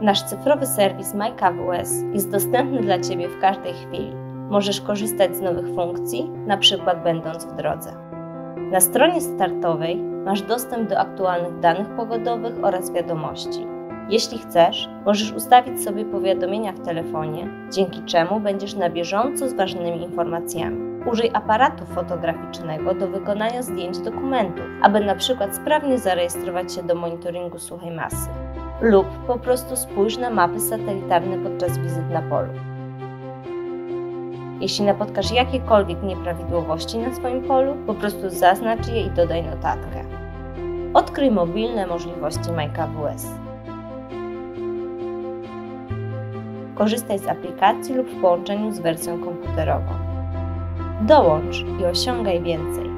Nasz cyfrowy serwis MyKWS jest dostępny dla Ciebie w każdej chwili. Możesz korzystać z nowych funkcji, na przykład będąc w drodze. Na stronie startowej masz dostęp do aktualnych danych pogodowych oraz wiadomości. Jeśli chcesz, możesz ustawić sobie powiadomienia w telefonie, dzięki czemu będziesz na bieżąco z ważnymi informacjami. Użyj aparatu fotograficznego do wykonania zdjęć dokumentów, aby na przykład sprawnie zarejestrować się do monitoringu suchej masy. Lub po prostu spójrz na mapy satelitarne podczas wizyt na polu. Jeśli napotkasz jakiekolwiek nieprawidłowości na swoim polu, po prostu zaznacz je i dodaj notatkę. Odkryj mobilne możliwości MyKWS. Korzystaj z aplikacji lub w połączeniu z wersją komputerową. Dołącz i osiągaj więcej.